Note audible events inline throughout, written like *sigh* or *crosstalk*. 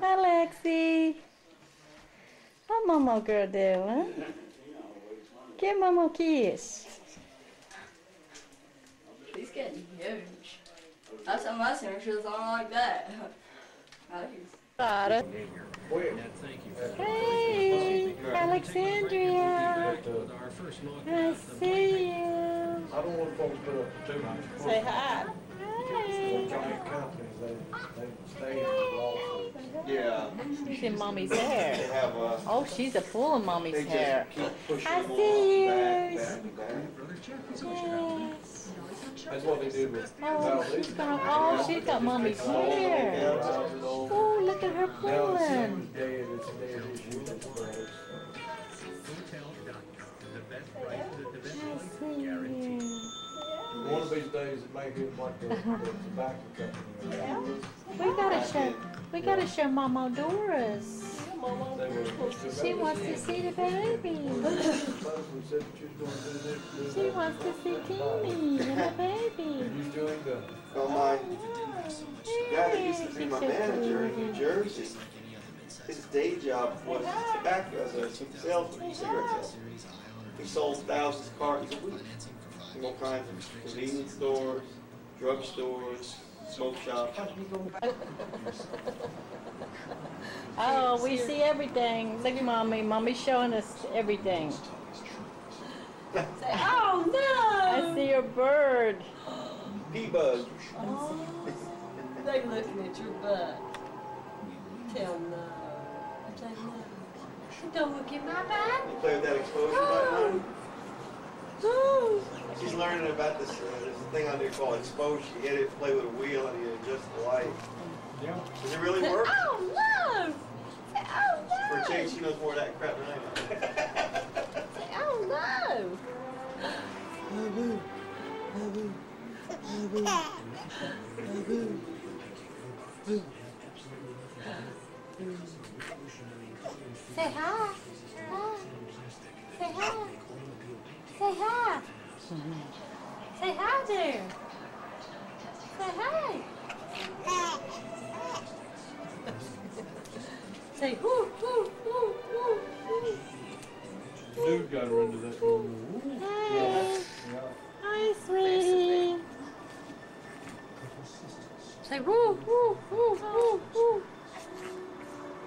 Hi, Lexi. How Momo girl doing? Give Momo a kiss. He's getting huge. Last time I seen her, she was on like that. Now he's Got it. Hey, Alexandria. I see you. I don't want folks to put up too much. Say hi. Those giant companies, they, they stay in the lawsuit. Yeah, She's in mommy's they hair. have, uh, Oh, she's a full of they mommy's just hair. keep pushing I see along, yours. back, back, back. Yes. That's what they do with. Oh, she's gonna, oh, she's got mommy's hair. Oh, look at her pulling. dead, it's dead, it's useless. I see you. One of these days, it may hit like the, the *laughs* tobacco company. We gotta show, we gotta show Mama Doris. She wants to see the baby. Supposedly said that you was gonna do this, do She wants to see Teeny and the baby. You still ain't done it. Well, my guy that used to be my manager in New Jersey, his day job was tobacco, as a salesman, cigarette salesman. He sold thousands of cartons a week. In All kinds of convenience stores, drug stores, smoke shops. *laughs* Oh, we see everything. Look at mommy. Mommy's showing us everything. Say, *laughs* oh no! I see a bird. P-Bug. Oh, they looking at your butt. Tell no. Tell no. Don't look at my butt. You play with that exposure button. Oh. She's learning about this, uh, this thing on there called exposure. You hit it, play with a wheel, and you adjust the light. Yeah. Does it really work? oh no! Say, oh For no! a change, she knows more of that crap than I know. Say, oh no! Say hi. Hi. Say hi. Say hi. Mm-hmm. Say hi there. Say hi. *laughs* Say whoo, whoo, whoo, whoo, whoo. Dude got her into that room. Hey. Yeah. Hi, sweetie. Say woo, woo, woo, woo, woo.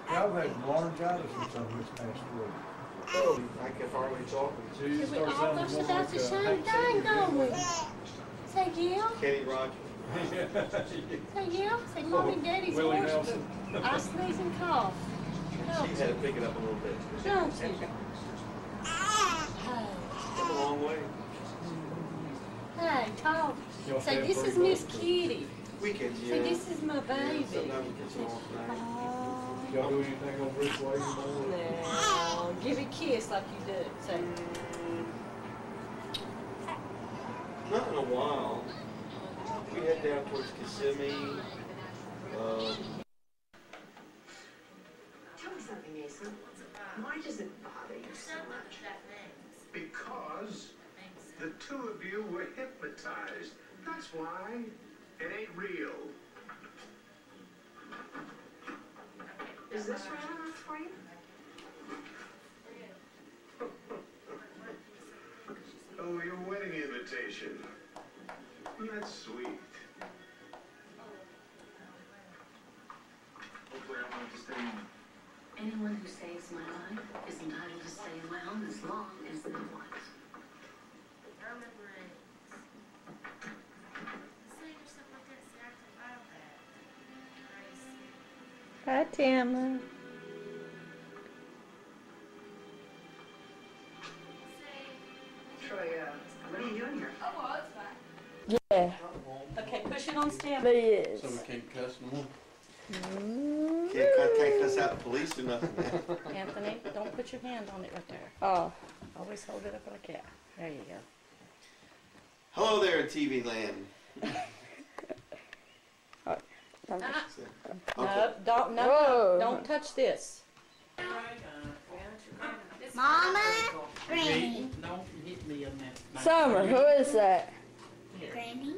I've had laryngitis or something this past week. Oh, I can hardly talk. So you We start sounding almost about the same thing, don't we? Say yeah. Kenny Rogers. *laughs* Say yeah. Say mommy and daddy's Willie horse. Nelson. I sneeze and cough. She had to pick it up a little bit. Don't you? Come a long way. Hey, talk. Y'all Say this is Miss good. Kitty. Weekends, yeah. Say this is my Yeah, baby. Sometimes we get some off night. Y'all do anything on Bruce Wayne anymore? No, give a kiss like you did. Say, Not in a while. We head down towards Kissimmee. Um, Tell me something, Mason. Why does it bother you so much? Because the two of you were hypnotized. That's why. It ain't real. Is this red enough for you? Oh, your wedding invitation. That's sweet. Hopefully I won't stay on. Anyone who saves my life is entitled to stay around as long as they want. Roman Reigns. Say, Troy, uh, what are you doing here? oh, well, it's fine. Yeah, okay, push it on stamp. there is. so we can't cuss no more. Mm. Can't, cut- can't cuss out the police or nothing. *laughs* Anthony, don't put your hand on it right there. Oh, always hold it up like that. There you go. Hello there TV land. Don't- No, don't, no, Whoa. no, don't touch this. Mama, Granny, Don't hit me. Summer, who is that? Here. Granny.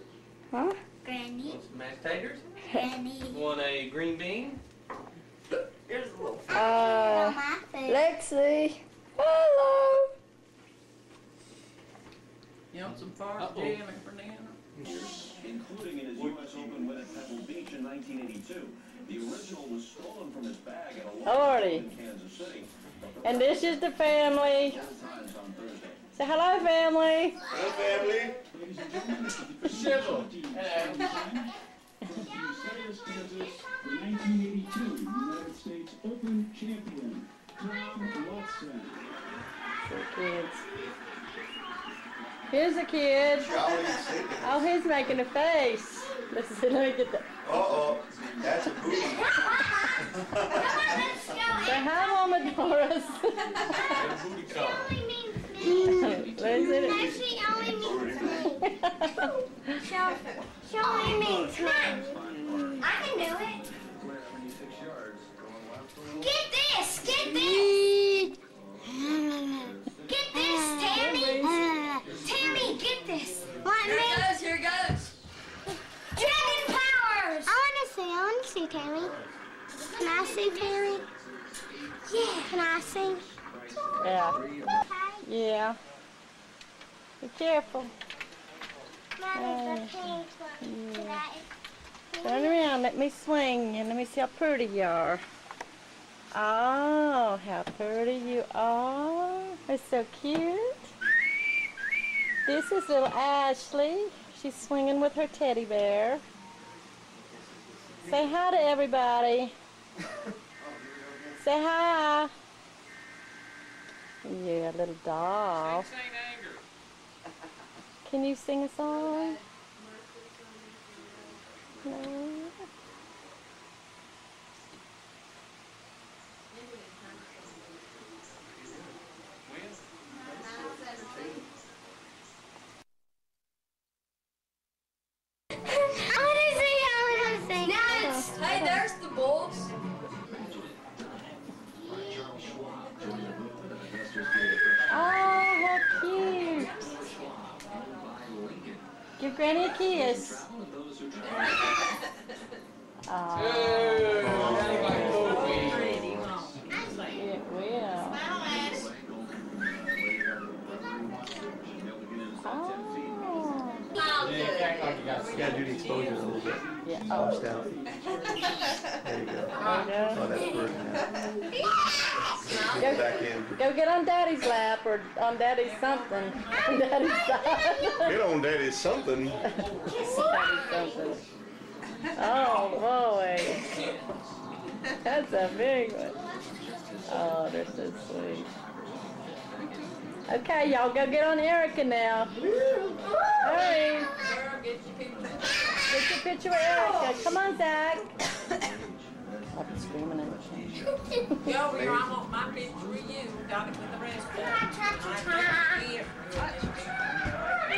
Huh? Granny. Want some mashed taters? Granny. Want a green bean? Here's a little. Uh, Lexi. Hello. You want some farm uh -oh. jam and banana? Including in his U.S. Open win at Pebble Beach in 1982. The original was stolen from his bag at a in Kansas City. And this is the family. Say hello, family. Hello, family. Shizzle. Kansas, the 1982 United States Open champion, Tom Kids. Here's a kid. Oh, he's making a face. Let's see, let me get that. Uh-oh, that's a booty. Say hi, Mama Doris. Booty call. Let's see it. Actually, only means me. *laughs* Show, show only means me. I can do it. Get this, get this. Get this, Tammy. Tammy, get this. What Here me? it goes, here it goes. Dragon powers. I want to see. I want to see Tammy. Can I see Tammy? Yeah. Can I see? Yeah. Yeah. Be careful. Mommy, the pink one. Turn around. Let me swing you. Let me see how pretty you are. Oh, how pretty you are. It's so cute. This is little Ashley. She's swinging with her teddy bear. Say hi to everybody. *laughs* Say hi. Yeah, little doll. Saint Anger. Can you sing a song? No. Pretty, it will. Oh, Yeah, act you got You gotta do the exposures a little bit. yeah. Oh, Push down. There you go. there Oh, that's good now. Get back in. go. Get on Daddy's lap or on Daddy's something. *laughs* On Daddy's side. Get on daddy something. *laughs* Daddy's something. Oh boy. That's a big one. Oh, they're so sweet. Okay, y'all go get on Erica now. Hurry. Get your picture. Get with Erica. Come on, Zach. I'll be screaming at you. Go here, I want my picture with you. Got it with the rest of them.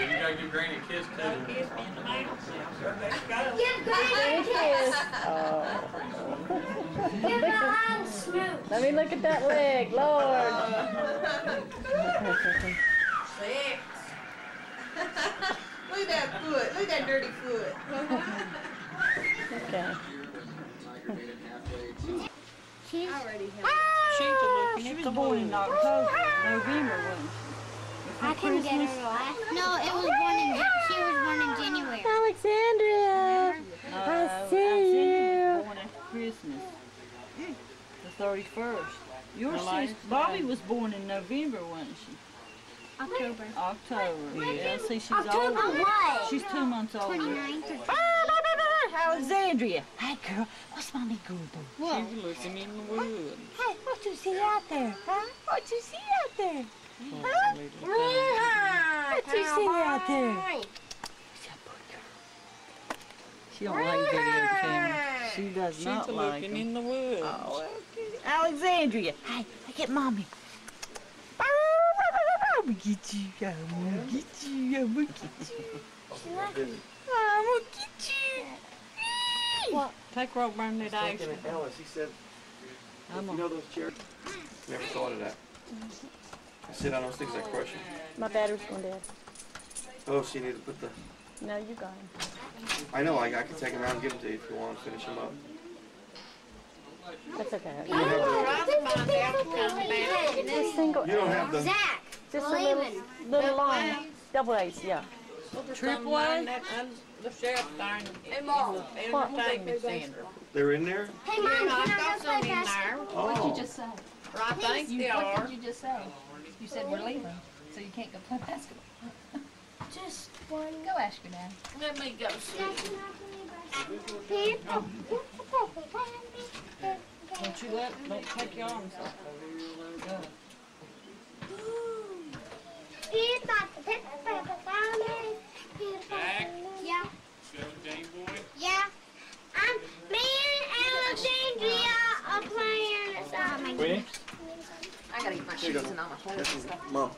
You gotta give Granny a kiss too. Kiss me in the mouth now. Let's go. Give Granny a kiss. *laughs* Oh. Give her a hug, smooch. Let me look at that leg, Lord. Six. *laughs* Look at that foot. Look at that dirty foot. Okay. She's She's looking at the born in October, ah! November one. I can get her to laugh. No, it was born in. Jan- She was born in January. Alexandria. No, I uh, see Alexander you. was born after Christmas. The thirty-first. Your sister Bobby was born in November, wasn't she? October. October. Yeah, see, she's October older. what? She's two months older. 29th or ah, Alexandria. Hey, girl, what's mommy going to do? What? She's looking in the woods. Hey, what you see out there? Huh? What you see out there? Huh? What you see out there? She don't like being in the. She does She's not like looking them. in the woods. Oh, Alexandria. Hey, look at mommy. I'm gonna get you. I'm gonna get you. I'm gonna get you. I'm gonna get you. What? Take Rope Burn that ice. Looking Ellis, he said, I'm you know those chairs? Never thought of that. I sit on those things that crush you. My battery's going dead. Oh, so you need to put the, No, you got him. I know, I, I can take them out and give them to you if you want to finish them up. That's okay. You don't have oh, Just single. You don't have the- Zach. Just a we're little, leaving. little line. Double A's, yeah. Trip some one? line that un, the shelf thing. Hey, Mom. In What? the thing with Sandra. They're in there? Hey, Mom, Yeah, can I I got go play in there. basketball? Oh. What'd you just say? I think You, they what did you just say? You said we're leaving, so you can't go play basketball. *laughs* Just one. Go ask your now. Let me go see. Don't you let, don't take your arms off over here, let 'em go. Yeah. Yeah. Um, me and Alexandria are playing something. Queenie? I gotta get my Here you shoes go. and all my clothes This and is, stuff. Mom,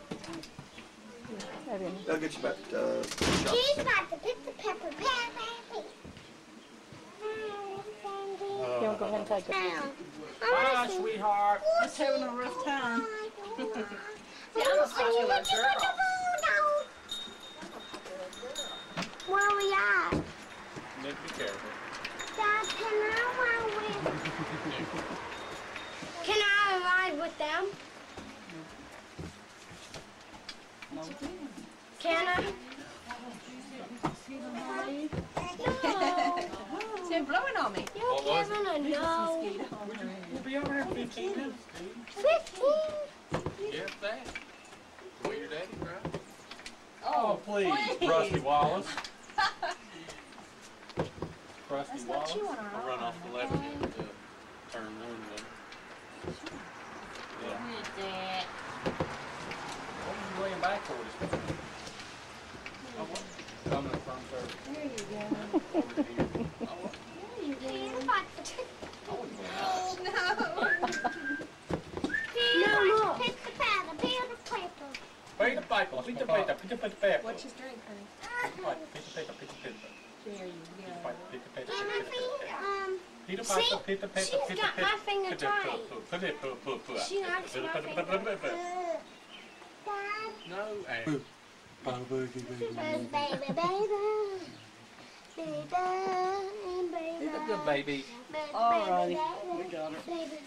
Maybe. I'll get you back, uh, He's about to pick the pepper pepper. Yeah, we'll go ahead and take it. Bye, sweetheart. Just having a rough time. *laughs* See, I'm a popular girl. Where we at? Nick, be careful. Dad, can I ride with? *laughs* Can I ride with them? Can I? *laughs* No. See, blowing on me. You're giving a no. We'll be over there fifteen minutes, Steve. Fifteen. Yeah, that. Well, your daddy, right? Oh, please, please. Rusty Wallace. *laughs* Rusty That's what Wallace. you wanna I'll run off the left end to turn one way. Yeah. What are you laying back for this? Oh, what? Coming from service. There you go. Over here. Oh, what? He's about to. I wouldn't go out. No more. Pick the pad, a bit of paper. Peter Piper, Peter Piper, Peter Peter Piper. What's your drink, honey? Peter Peter Peter Peter. There you Peter go. Piper, Peter Peter And I Peter think, Peter. um, Peter See? Piper, Peter Piper, She's Peter got Piper. my finger Peter tight. Piper, Peter Piper, Peter Piper. she likes Peter my Piper, finger. Peter Piper, Peter Piper. Dad, No, and. says baby, baby. Baby, baby. He's a good baby. Baby, Alrighty, baby, we got her. Baby,